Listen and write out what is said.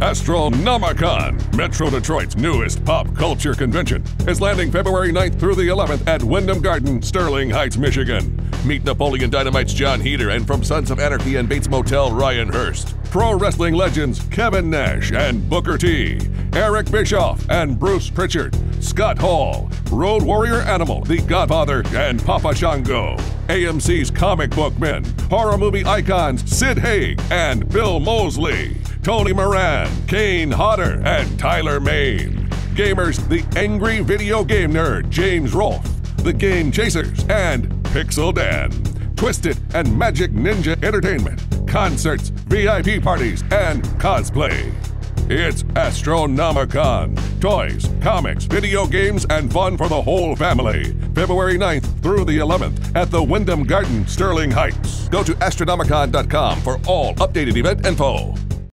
Astronomicon, Metro Detroit's newest pop culture convention, is landing February 9th through the 11th at Wyndham Garden, Sterling Heights, Michigan. Meet Napoleon Dynamite's Jon Heder and from Sons of Anarchy and Bates Motel, Ryan Hurst. Pro wrestling legends Kevin Nash and Booker T, Eric Bischoff and Bruce Prichard, Scott Hall, Road Warrior Animal, The Godfather, and Papa Shango. AMC's comic book men, horror movie icons Sid Haig and Bill Moseley, Tony Moran, Kane Hodder, and Tyler Mane. Gamers, the angry video game nerd James Rolfe, the Game Chasers, and Pixel Dan. Twiztid and Majik Ninja Entertainment, concerts, VIP parties, and cosplay. It's Astronomicon. Toys, comics, video games, and fun for the whole family. February 9th through the 11th at the Wyndham Garden, Sterling Heights. Go to astronomicon.com for all updated event info.